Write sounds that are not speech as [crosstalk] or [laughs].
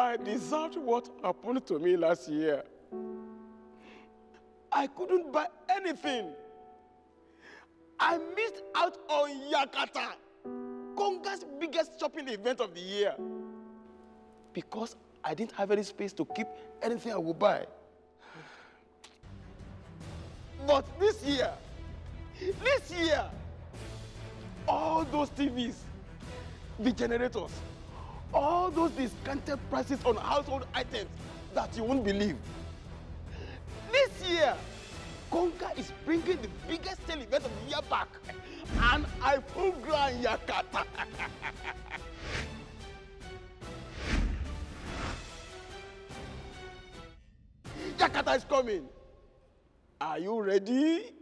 I deserved what happened to me last year. I couldn't buy anything. I missed out on Yakata, Konga's biggest shopping event of the year, because I didn't have any space to keep anything I would buy. But this year, this year, all those TVs, the generators, all those discounted prices on household items that you won't believe. This year, Konga is bringing the biggest sale event of the year back. And I full grand Yakata. [laughs] Yakata is coming. Are you ready?